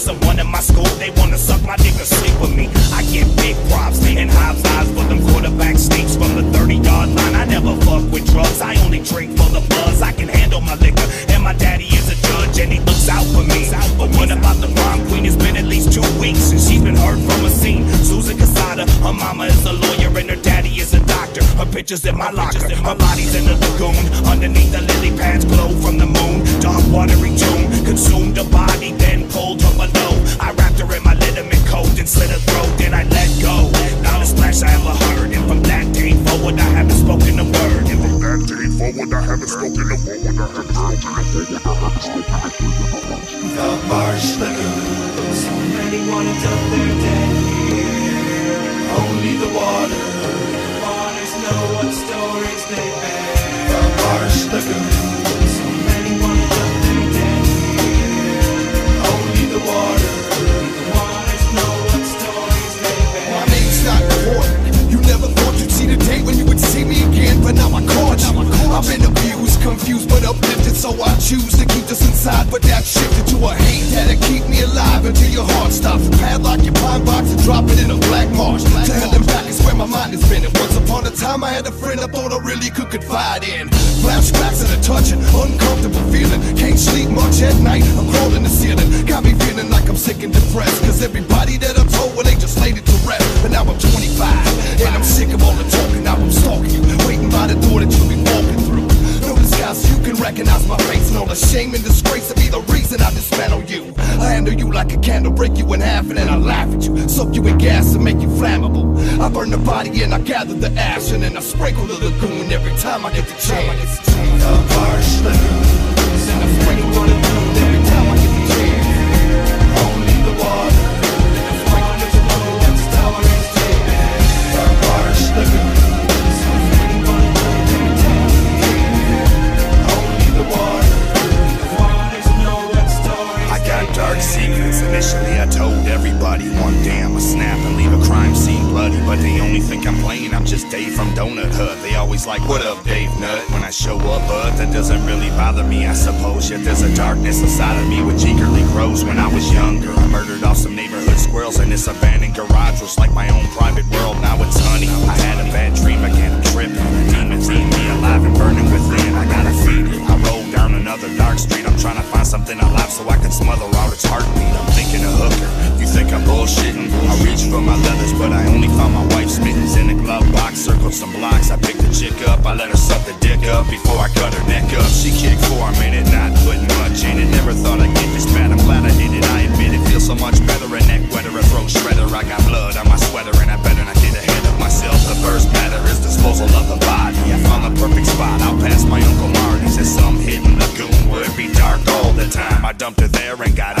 Someone in my school, they wanna suck my dick or sleep with me. I get big props and high fives for them quarterback sneaks from the 30 yard line. I never fuck with drugs, I only drink for the buzz. I can handle my liquor, and my daddy is a judge, and he looks out for me. But what about the prom queen? It's been at least two weeks since she's been heard from a scene. Susan Casada, her mama is a lawyer, and her daddy is a doctor. Her pictures in my locker, her body's in the lagoon. Underneath the lily pads glow from the moon. Dark, watery tomb, consumed by day forward I haven't spoken word. I haven't spoken a word. The marsh lagoon. So many wanna dump their dead inside. But that shifted to a hate that'll keep me alive until your heart stops. Padlock your pine box and drop it in a black marsh. To hell and back is where my mind has been. And once upon a time, I had a friend I thought I really could confide in. Flashbacks and a touching, uncomfortable feeling. Can't sleep much at night. I'm crawling the ceiling. Got me feeling like I'm sick and depressed. Cause everybody that I'm told, well, they just laid it to rest. But now I'm 25, and I'm sick of all the talking. Now I'm stalking you, waiting by the door that you'll be walking through. No disguise, you can recognize my face. And all the shame and disgrace you. I handle you like a candle, break you in half, and then I laugh at you. Soak you in gas and make you flammable. I burn the body and I gather the ash, and then I sprinkle the lagoon every time I get the chance. The Initially, I told everybody one day I'ma snap and leave a crime scene bloody. But they only think I'm playing. I'm just Dave from Donut Hut. They always like, "What up, Dave Nut?" When I show up, but that doesn't really bother me. I suppose yet there's a darkness inside of me which eagerly grows. When I was younger, I murdered off some neighborhood squirrels, and this abandoned garage was like my own private world. Now it's honey. I had a bad dream again. Dark street. I'm trying to find something alive so I can smother out its heartbeat. I'm thinking a hooker. You think I'm bullshitting? I reach for my leathers, but I only found my wife's mittens in a glove box. Circled some blocks. I picked the chick up. I let her suck the dick up before I cut her neck up. She kicked for a minute, not putting much in it. Never thought I'd get this bad. I'm glad I did it. I admit it feels so much better. A neck wetter, a throat shredder. I got blood on my sweater, and I better not get of myself. The first matter is disposal of the body. I found the perfect spot out past my uncle Marty's at some hidden lagoon where it be dark all the time. I dumped her there and got